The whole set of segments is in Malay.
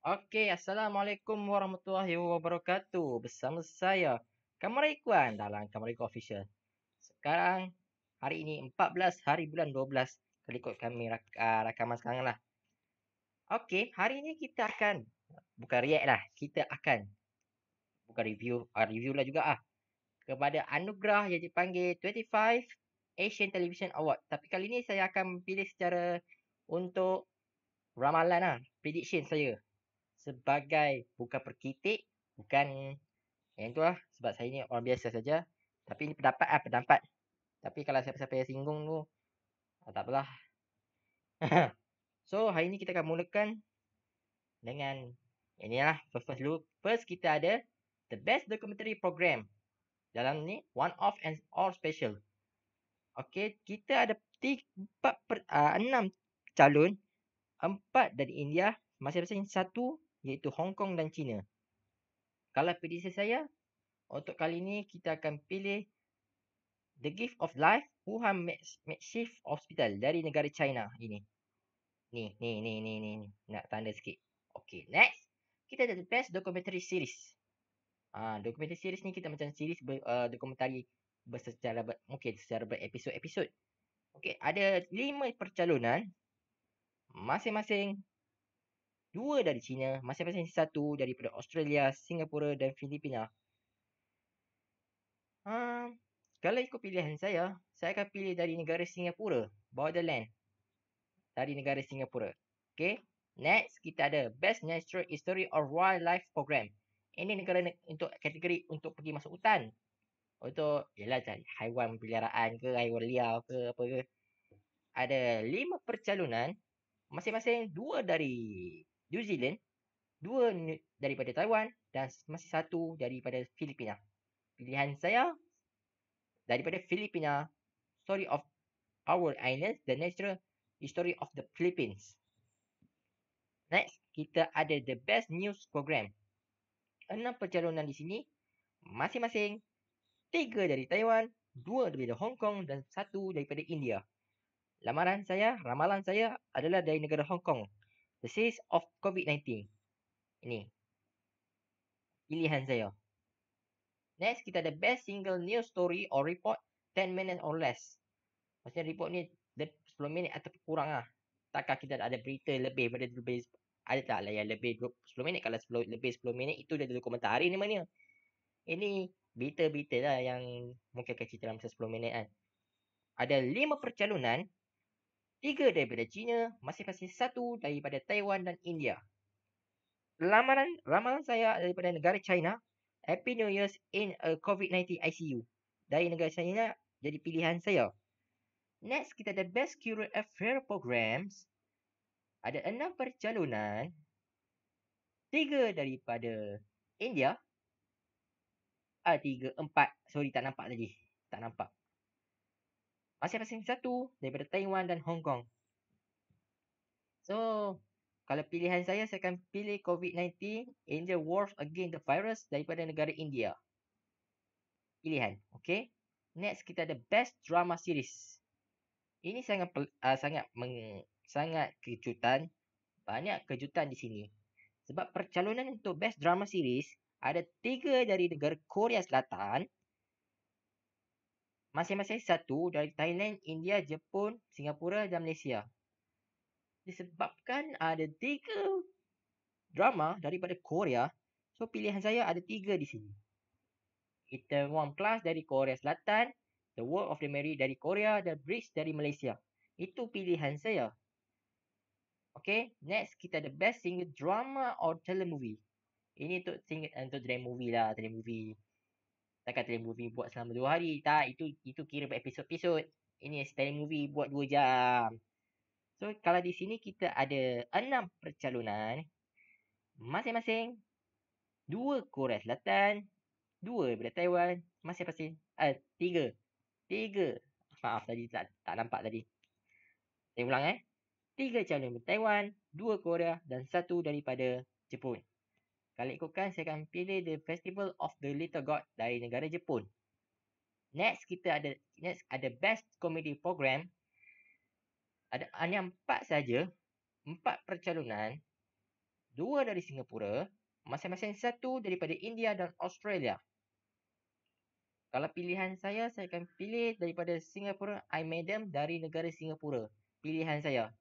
Okey, Assalamualaikum warahmatullahi wabarakatuh. Bersama saya, Kamar Ikuan dalam Kamar Ikuan Official. Sekarang, hari ini 14 hari bulan 12. Kalau ikut kami rak, uh, rakaman sekarang lah. Okey, hari ini kita akan, bukan react lah, kita akan, bukan review, uh, review lah juga ah. Kepada anugerah yang dipanggil 25 Asian Television Award. Tapi kali ini saya akan pilih secara untuk ramalan lah, prediction saya sebagai bukan perkitik, bukan yang tu lah. Sebab saya ni orang biasa saja. Tapi ini pendapat ah, pendapat. Tapi kalau siapa-siapa yang singgung tu, ah, tak apalah. so, hari ni kita akan mulakan dengan ini lah. First, first dulu. First, kita ada The Best Documentary Program. Dalam ni, One Off and All Special. Okay, kita ada tiga, empat uh, enam calon. Empat dari India. Masing-masing satu iaitu Hong Kong dan China. Kalau prediksi saya, untuk kali ini kita akan pilih The Gift of Life Wuhan Makeshift Hospital dari negara China ini. Ni, ni, ni, ni, ni. Nak tanda sikit. Okay, next. Kita ada The Best Documentary Series. Ah, documentary series ni kita macam series ber, uh, dokumentari bersecara ber, mungkin secara berepisod-episod. Okay, ada lima percalonan. Masing-masing dua dari China, masing-masing satu daripada Australia, Singapura dan Filipina. Ha, kalau ikut pilihan saya, saya akan pilih dari negara Singapura, Borderland. Dari negara Singapura. Okay. Next, kita ada Best Natural History of Wildlife Program. Ini negara untuk kategori untuk pergi masuk hutan. Untuk, yelah cari haiwan peliharaan ke, haiwan liar ke, apa ke. Ada lima percalonan. Masing-masing dua dari New Zealand, dua daripada Taiwan dan masih satu daripada Filipina. Pilihan saya daripada Filipina, Story of Our Islands, The Natural History of the Philippines. Next, kita ada The Best News Program. Enam percalonan di sini, masing-masing tiga dari Taiwan, dua daripada Hong Kong dan satu daripada India. Lamaran saya, ramalan saya adalah dari negara Hong Kong. The Series of COVID-19. Ini. Pilihan saya. Next, kita ada Best Single News Story or Report 10 minutes or less. Maksudnya report ni 10 minit atau kurang lah. Takkan kita ada berita lebih pada lebih ada tak lah yang lebih 10 minit kalau 10, lebih 10 minit itu dah dokumentari ni mana. Ini berita-berita lah yang mungkin akan cerita dalam 10 minit kan. Ada 5 percalonan tiga daripada China, masing-masing satu daripada Taiwan dan India. Ramalan, ramalan saya daripada negara China, Happy New Year's in a COVID-19 ICU. Dari negara China, jadi pilihan saya. Next, kita ada Best Current Affair Programs. Ada enam percalonan. Tiga daripada India. Ah, tiga, empat. Sorry, tak nampak tadi. Tak nampak masing-masing satu daripada Taiwan dan Hong Kong. So, kalau pilihan saya, saya akan pilih COVID-19 in the war against the virus daripada negara India. Pilihan, okay? Next, kita ada best drama series. Ini sangat uh, sangat meng, sangat kejutan. Banyak kejutan di sini. Sebab percalonan untuk best drama series ada tiga dari negara Korea Selatan, masing-masing satu dari Thailand, India, Jepun, Singapura dan Malaysia. Disebabkan ada tiga drama daripada Korea, so pilihan saya ada tiga di sini. One Class dari Korea Selatan, The World of the Mary dari Korea dan Bridge dari Malaysia. Itu pilihan saya. Okay, next kita ada Best Single Drama or Telemovie. Ini untuk single untuk telemovie lah, telemovie takkan telemovie buat selama dua hari. Tak, itu itu kira episod-episod. Ini telemovie buat dua jam. So, kalau di sini kita ada enam percalonan. Masing-masing. Dua Korea Selatan. Dua daripada Taiwan. Masing-masing. Eh, tiga. Tiga. Maaf tadi, tak, tak nampak tadi. Saya ulang eh. Tiga calon dari Taiwan. Dua Korea dan satu daripada Jepun. Kalau ikutkan, saya akan pilih The Festival of the Little God dari negara Jepun. Next, kita ada next ada Best Comedy Program. Ada hanya empat saja. Empat percalonan. dua dari Singapura, masing-masing satu daripada India dan Australia. Kalau pilihan saya, saya akan pilih daripada Singapura, I Madam dari negara Singapura. Pilihan saya.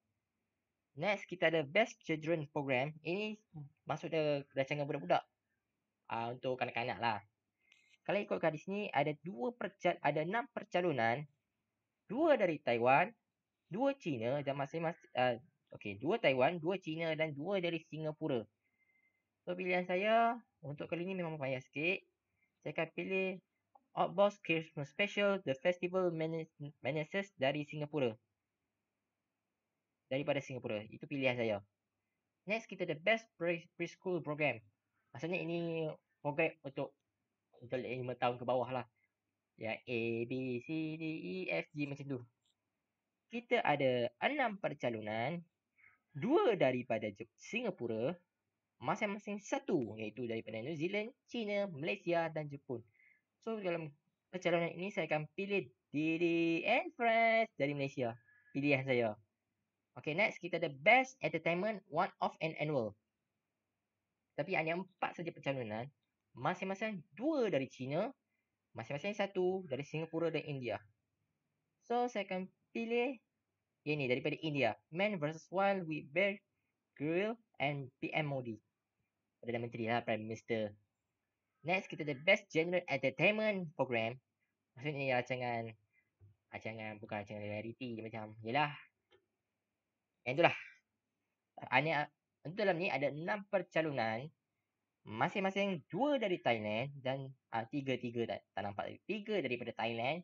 Next, kita ada Best Children Program. Ini masuk ke rancangan budak-budak. Uh, untuk kanak-kanak lah. Kalau ikutkan di sini, ada dua percal ada enam percalonan. Dua dari Taiwan, dua China dan masing-masing... Uh, okay, dua Taiwan, dua China dan dua dari Singapura. So, pilihan saya untuk kali ini memang payah sikit. Saya akan pilih Outbox Christmas Special The Festival Menaces dari Singapura. Daripada Singapura. Itu pilihan saya. Next, kita the best preschool program. Maksudnya ini program untuk untuk 5 tahun ke bawah lah. Ya, A, B, C, D, E, F, G macam tu. Kita ada 6 percalonan. Dua daripada Singapura. Masing-masing satu. Iaitu daripada New Zealand, China, Malaysia dan Jepun. So dalam percalonan ini saya akan pilih Didi and Friends dari Malaysia. Pilihan saya. Okay next kita ada Best Entertainment One of an Annual. Tapi hanya empat saja percalonan. Masing-masing dua dari China. Masing-masing satu dari Singapura dan India. So saya akan pilih yang ini daripada India. Man vs Wild with Bear Grill and PM Modi. Perdana Menteri lah Prime Minister Next kita ada Best General Entertainment Program. Maksudnya rancangan rancangan bukan rancangan reality macam yalah. Yang itulah. Untuk dalam ni ada enam percalonan. Masing-masing dua dari Thailand dan uh, tiga tiga tak, tak nampak tiga daripada Thailand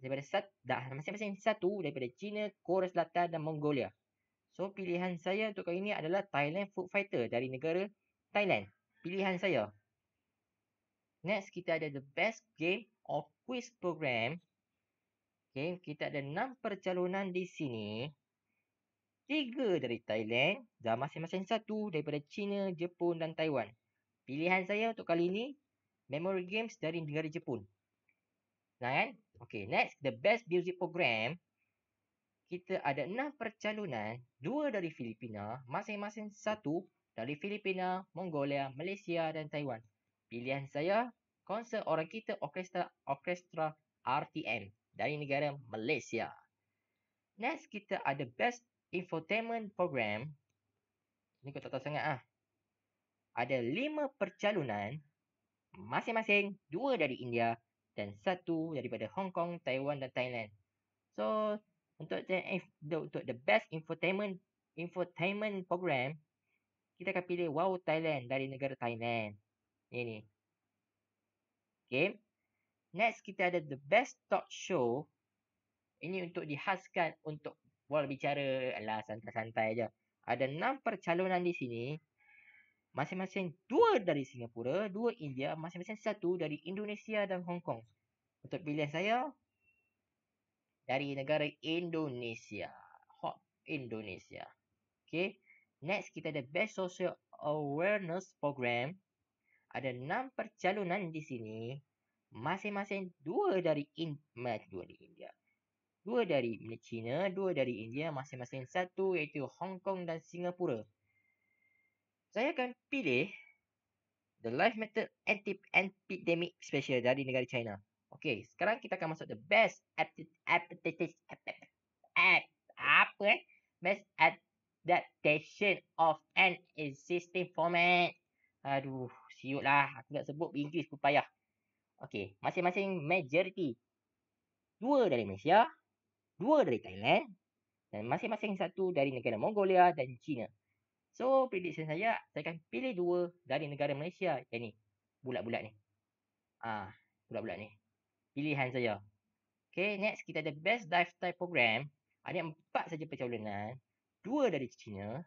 daripada sat, dah masing-masing satu daripada China, Korea Selatan dan Mongolia. So pilihan saya untuk kali ini adalah Thailand Food Fighter dari negara Thailand. Pilihan saya. Next, kita ada the best game of quiz program. Okay, kita ada enam percalonan di sini. Tiga dari Thailand dan masing-masing satu daripada China, Jepun dan Taiwan. Pilihan saya untuk kali ini, memory games dari negara Jepun. Nah kan? Okay, next, the best music program. Kita ada enam percalonan, dua dari Filipina, masing-masing satu dari Filipina, Mongolia, Malaysia dan Taiwan pilihan saya konsert orang kita orkestra orkestra RTM dari negara Malaysia. Next kita ada best infotainment program. Ni kau tak tahu sangat ah. Ada lima percalonan masing-masing dua dari India dan satu daripada Hong Kong, Taiwan dan Thailand. So untuk the, untuk the best infotainment infotainment program kita akan pilih Wow Thailand dari negara Thailand. Ini ni. Okay. Next kita ada the best talk show. Ini untuk dihaskan untuk buat bicara alah santai-santai aja. Ada enam percalonan di sini. Masing-masing dua dari Singapura, dua India, masing-masing satu dari Indonesia dan Hong Kong. Untuk pilihan saya dari negara Indonesia. Hot Indonesia. Okay. Next kita ada best social awareness program ada enam percalonan di sini. Masing-masing dua dari in, dua dari India. Dua dari China, dua dari India, masing-masing satu iaitu Hong Kong dan Singapura. Saya akan pilih The Life Method Anti-Epidemic Special dari negara China. Okey, sekarang kita akan masuk the best apa eh? Best adaptation of an existing format. Aduh, siut lah. Aku nak sebut Inggeris pun payah. Okey, masing-masing majority. Dua dari Malaysia, dua dari Thailand dan masing-masing satu dari negara Mongolia dan China. So, prediction saya, saya akan pilih dua dari negara Malaysia. Yang ni, bulat-bulat ni. Ah, bulat-bulat ni. Pilihan saya. Okay, next kita ada Best Dive Type Program. Ada empat saja pencalonan. Dua dari China,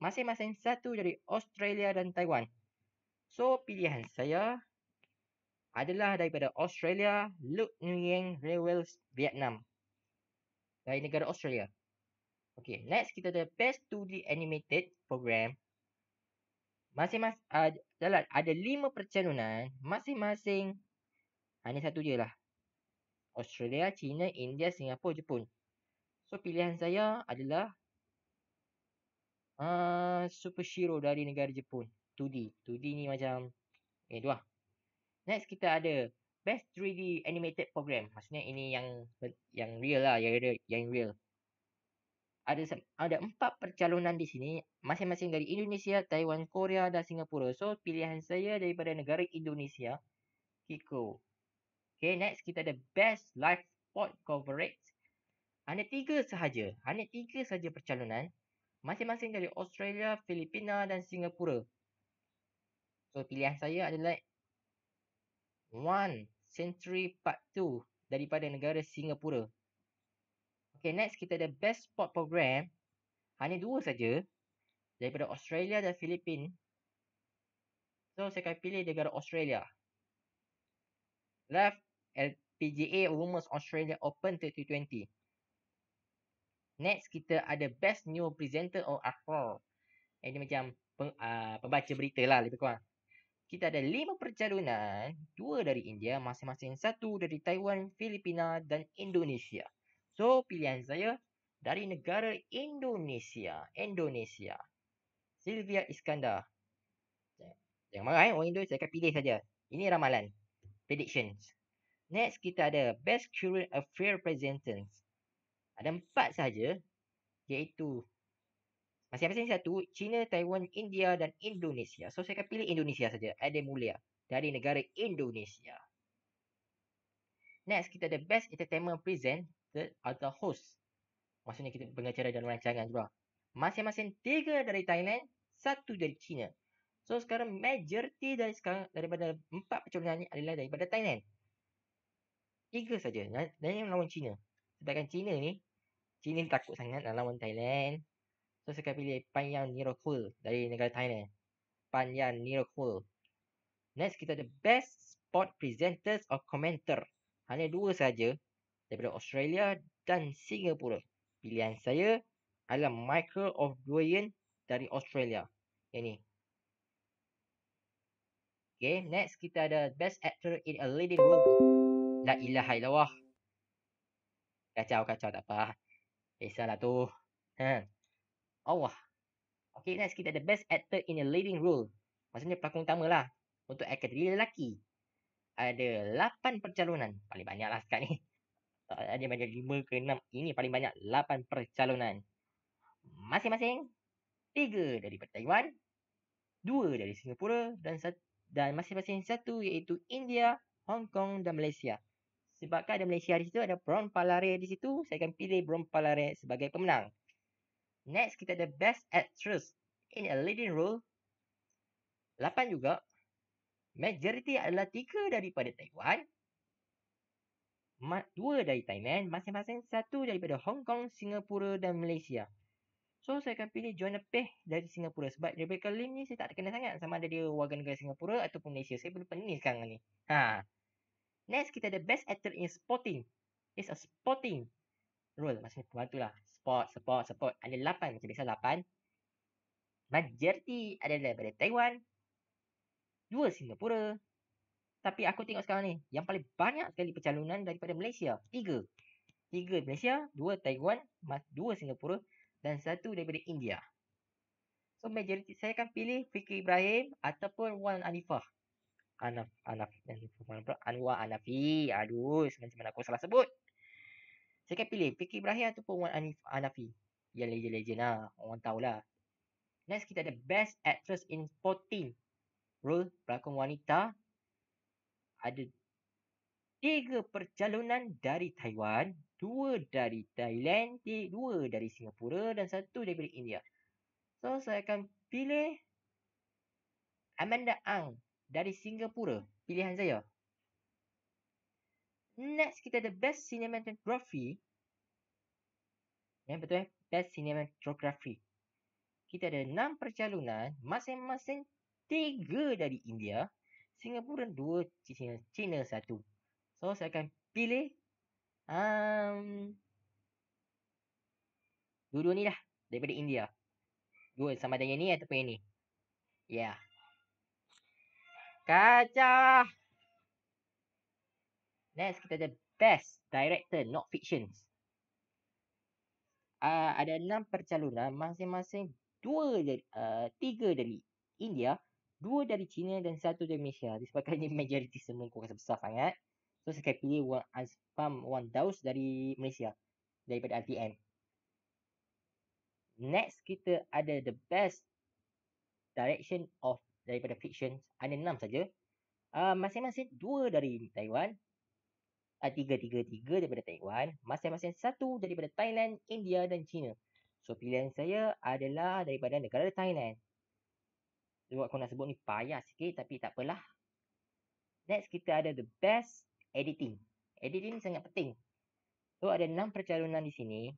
Masing-masing satu dari Australia dan Taiwan. So, pilihan saya adalah daripada Australia, Luke Nguyen Railways Vietnam. Dari negara Australia. Okay, next kita ada Best 2D Animated Program. Masing-masing uh, ada lima percalonan. Masing-masing hanya satu je lah. Australia, China, India, Singapura, Jepun. So, pilihan saya adalah Uh, Super Shiro dari negara Jepun. 2D. 2D ni macam eh lah. Next kita ada Best 3D Animated Program. Maksudnya ini yang yang real lah, yang real, yang real. Ada ada empat percalonan di sini, masing-masing dari Indonesia, Taiwan, Korea dan Singapura. So pilihan saya daripada negara Indonesia, Kiko. Okay, next kita ada Best Live Sport Coverage. Hanya tiga sahaja, hanya tiga sahaja percalonan. Masing-masing dari Australia, Filipina dan Singapura. So pilihan saya adalah One Century Part 2 daripada negara Singapura. Okay, next kita ada Best Sport Program. Hanya dua saja daripada Australia dan Filipina. So, saya akan pilih negara Australia. Left LPGA Women's Australia Open 2020. Next, kita ada Best New Presenter or Actor. Ini macam uh, pembaca berita lah lebih kurang kita ada lima percalonan, dua dari India, masing-masing satu dari Taiwan, Filipina dan Indonesia. So, pilihan saya dari negara Indonesia. Indonesia. Sylvia Iskandar. Jangan marah eh, orang Indo saya akan pilih saja. Ini ramalan. Predictions. Next, kita ada Best Current Affair Presenters. Ada empat saja, iaitu Masing-masing satu, China, Taiwan, India dan Indonesia. So, saya akan pilih Indonesia saja. Ada mulia. Dari negara Indonesia. Next, kita ada Best Entertainment Present atau Host. Maksudnya kita pengacara dan rancangan juga. Masing-masing tiga dari Thailand, satu dari China. So, sekarang majoriti dari sekarang daripada empat percalonan ini adalah daripada Thailand. Tiga saja. Dan yang lawan China. Sedangkan China ni, China takut sangat nak lawan Thailand. So saya akan pilih Panyan Nirokul dari negara Thailand. Panyan Nirokul. Next kita ada Best Sport Presenters or Commenter. Hanya dua saja daripada Australia dan Singapura. Pilihan saya adalah Michael O'Brien dari Australia. Yang ni. Okay, next kita ada Best Actor in a Leading Role. La ilaha illallah. Kacau, kacau. Tak apa. Kisahlah tu. Ha. Allah. Okay, next kita ada Best Actor in a Leading Role. Maksudnya pelakon utama lah. Untuk kategori lelaki. Ada 8 percalonan. Paling banyak lah sekarang ni. Ada banyak 5 ke 6. Ini paling banyak 8 percalonan. Masing-masing 3 dari Taiwan. 2 dari Singapura. Dan dan masing-masing satu iaitu India, Hong Kong dan Malaysia. Sebabkan ada Malaysia di situ, ada Brown Palare di situ, saya akan pilih Brown Palare sebagai pemenang. Next, kita ada Best Actress in a Leading Role. Lapan juga. Majority adalah tiga daripada Taiwan. Dua dari Thailand. Masing-masing satu daripada Hong Kong, Singapura dan Malaysia. So, saya akan pilih Joanna Peh dari Singapura. Sebab Rebecca Lim ni saya tak kenal sangat sama ada dia warga negara Singapura ataupun Malaysia. Saya boleh pening sekarang ni. Ha. Next, kita ada Best Actor in Sporting. It's a sporting role. Maksudnya pembantu lah support, support, support. Ada lapan macam biasa lapan. Majority adalah daripada Taiwan. Dua Singapura. Tapi aku tengok sekarang ni. Yang paling banyak sekali percalonan daripada Malaysia. Tiga. Tiga Malaysia. Dua Taiwan. Dua Singapura. Dan satu daripada India. So majority saya akan pilih Fikri Ibrahim ataupun Wan Anifah. Anaf, Anaf, Anwar Anafi. Aduh, macam mana aku salah sebut. Saya akan pilih Fikri Ibrahim ataupun Wan Anif Anafi. Yang legend-legend lah. Orang tahulah. Next kita ada Best Actress in Sporting. Role pelakon wanita. Ada tiga percalonan dari Taiwan. Dua dari Thailand. Dua dari Singapura. Dan satu daripada India. So saya akan pilih Amanda Ang dari Singapura. Pilihan saya. Next kita ada best cinematography. Ya betul eh? Best cinematography. Kita ada enam percalonan. Masing-masing tiga dari India. Singapura dua. China, China satu. So saya akan pilih. Um, dua-dua ni lah. Daripada India. Dua sama ada yang ni ataupun yang ni. Ya. Yeah. Kacau. Next kita ada best director not fictions. Uh, ada enam percalonan masing-masing dua dari uh, tiga dari India, dua dari China dan satu dari Malaysia. Disebabkan ini majoriti semua kau rasa besar sangat. So saya pilih one Azpam One Daus dari Malaysia. Daripada RTM. Next kita ada the best direction of daripada fiction. Ada enam saja. Uh, masing-masing dua dari Taiwan. Uh, tiga, tiga, tiga daripada Taiwan. Masing-masing satu daripada Thailand, India dan China. So pilihan saya adalah daripada negara Thailand. Sebab aku nak sebut ni payah sikit tapi tak apalah. Next kita ada the best editing. Editing ni sangat penting. So ada enam percalonan di sini.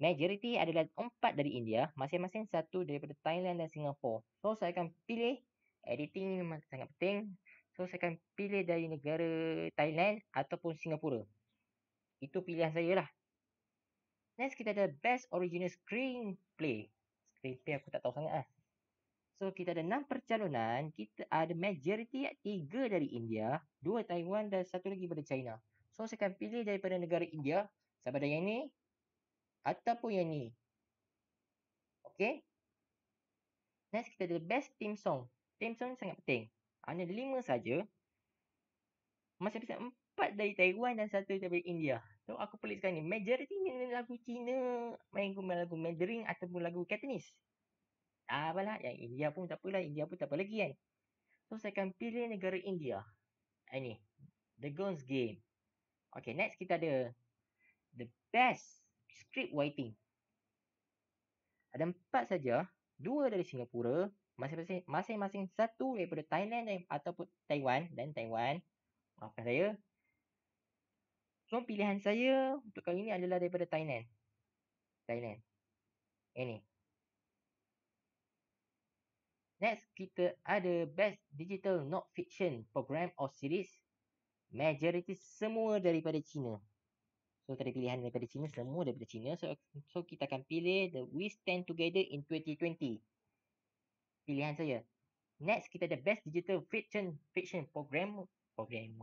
Majority adalah empat dari India. Masing-masing satu daripada Thailand dan Singapura. So saya akan pilih editing ni memang sangat penting. So saya akan pilih dari negara Thailand ataupun Singapura. Itu pilihan saya lah. Next kita ada best original screenplay. Screenplay aku tak tahu sangat lah. So kita ada enam percalonan. Kita ada majority tiga dari India, dua Taiwan dan satu lagi daripada China. So saya akan pilih daripada negara India sama ada yang ni ataupun yang ni. Okay. Next kita ada best theme song. Theme song sangat penting. Hanya lima saja. Masing-masing empat dari Taiwan dan satu daripada India. So aku pelik sekarang ni. Majority ni lagu Cina, main lagu Mandarin ataupun lagu Cantonese. Ah, apalah, yang India pun tak apalah. India pun tak apa lagi kan. So saya akan pilih negara India. Ini. The Guns Game. Okay, next kita ada the best script writing. Ada empat saja. Dua dari Singapura. Masing-masing masing-masing satu daripada Thailand dan, ataupun Taiwan dan Taiwan. Maafkan saya. So pilihan saya untuk kali ini adalah daripada Thailand. Thailand. Ini. Next kita ada best digital not fiction program or series. Majority semua daripada China. So tadi pilihan daripada China semua daripada China. So, so kita akan pilih the We Stand Together in 2020. Pilihan saya. Next kita ada best digital fiction fiction program program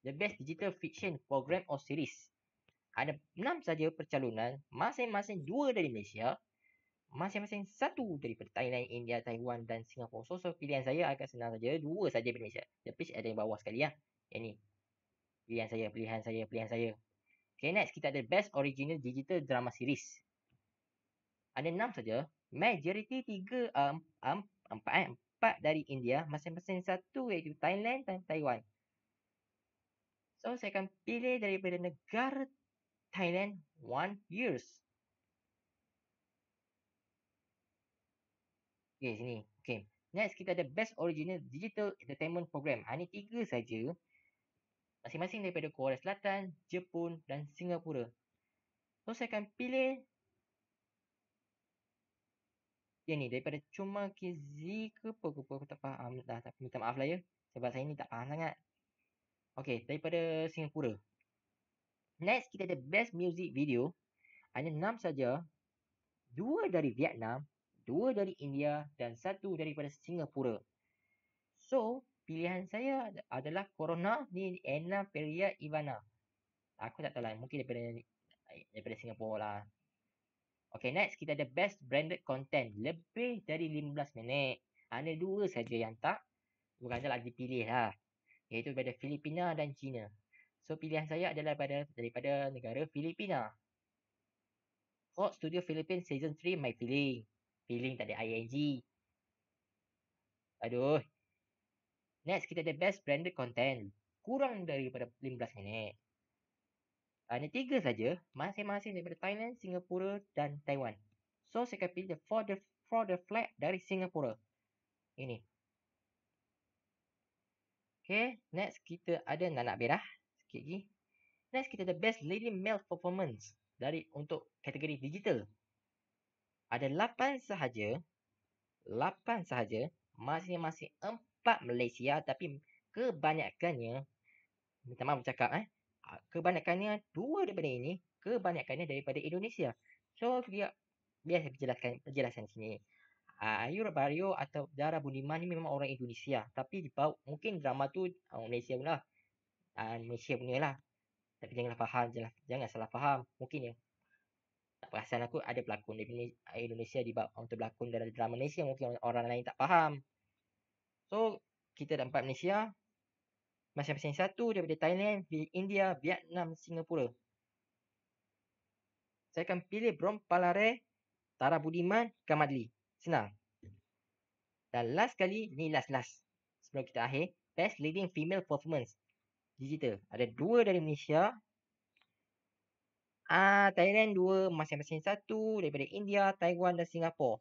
The Best Digital Fiction Program or Series. Ada enam saja percalonan, masing-masing dua dari Malaysia, masing-masing satu daripada Thailand, India, Taiwan dan Singapura. So, so pilihan saya agak senang saja, dua saja daripada Malaysia. Tapi ada yang bawah sekali ya. Yang ni. Pilihan saya, pilihan saya, pilihan saya. Okay, next kita ada Best Original Digital Drama Series. Ada enam saja. Majority tiga, um, um, empat, eh, empat dari India, masing-masing satu iaitu Thailand dan Taiwan. So saya akan pilih daripada negara Thailand one years. Okay sini. Okay. Next kita ada best original digital entertainment program. Ha, ini tiga saja. Masing-masing daripada Korea Selatan, Jepun dan Singapura. So saya akan pilih yang ni daripada Cuma Kizi ke apa apa aku tak faham dah minta maaf lah ya sebab saya ni tak faham sangat. Okay, daripada Singapura. Next, kita ada Best Music Video. Hanya enam saja. Dua dari Vietnam, dua dari India dan satu daripada Singapura. So, pilihan saya adalah Corona ni Anna Peria Ivana. Aku tak tahu lah. Mungkin daripada, daripada Singapura lah. Okay, next kita ada Best Branded Content. Lebih dari 15 minit. Hanya dua saja yang tak. Bukan salah dipilih lah iaitu daripada Filipina dan China. So pilihan saya adalah daripada daripada negara Filipina. Fox Studio Philippines Season 3 my feeling. Feeling tak ada ing. Aduh. Next kita ada best branded content. Kurang daripada 15 minit. Hanya tiga saja, masing-masing daripada Thailand, Singapura dan Taiwan. So saya akan pilih for the for the flag dari Singapura. Ini. Okay, next kita ada Nanak Berah. Sikit lagi. Next kita ada Best Lady Male Performance dari untuk kategori digital. Ada 8 sahaja. 8 sahaja. Masing-masing 4 Malaysia tapi kebanyakannya minta maaf bercakap eh. Ah, kebanyakannya dua daripada ini, kebanyakannya daripada Indonesia. So dia biar saya jelaskan penjelasan sini uh, Ayu Barrio atau Dara Budiman ni memang orang Indonesia. Tapi di bawah, mungkin drama tu uh, Malaysia pun lah. Uh, Malaysia punya lah. Tapi janganlah faham, jangan, jangan salah faham. Mungkin ya. Perasan aku ada pelakon dari Indonesia di untuk berlakon dalam drama Malaysia mungkin orang lain tak faham. So, kita ada empat Malaysia. Masing-masing satu daripada Thailand, India, Vietnam, Singapura. Saya akan pilih Brom Palare, Tara Budiman, Kamadli. Senang. Dan last kali, ni last-last. Sebelum kita akhir. Best Leading Female Performance. Digital. Ada dua dari Malaysia. Ah, Thailand dua, masing-masing satu. Daripada India, Taiwan dan Singapura.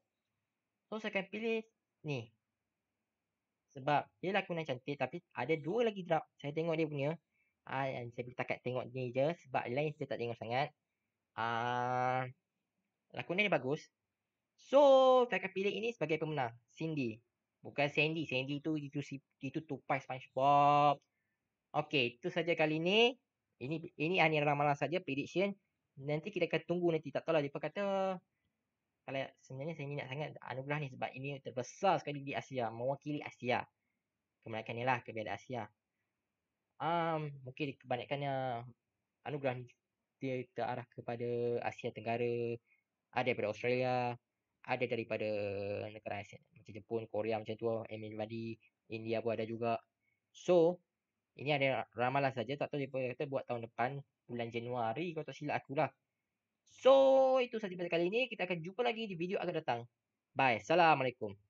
So, saya akan pilih ni. Sebab dia lakonan cantik. Tapi ada dua lagi drop. Saya tengok dia punya. Ah, yang saya takat tengok ni je. Sebab lain saya tak tengok sangat. Ah, lakonan dia bagus. So, saya akan pilih ini sebagai pemenang. Cindy. Bukan Sandy. Sandy tu itu itu tupai SpongeBob. Okey, itu saja kali ini. Ini ini hanya ramalan saja prediction. Nanti kita akan tunggu nanti tak tahulah depa kata kalau sebenarnya saya minat sangat anugerah ni sebab ini terbesar sekali di Asia, mewakili Asia. Kebanyakan ni lah kebiasaan Asia. Um, mungkin kebanyakannya anugerah ni dia terarah kepada Asia Tenggara, ada daripada Australia, ada daripada negara Asia macam Jepun, Korea macam tu, Emil Badi, India pun ada juga. So, ini ada ramalan saja, tak tahu dia kata buat tahun depan bulan Januari kalau tak silap aku lah. So, itu sahaja pada kali ini. Kita akan jumpa lagi di video akan datang. Bye. Assalamualaikum.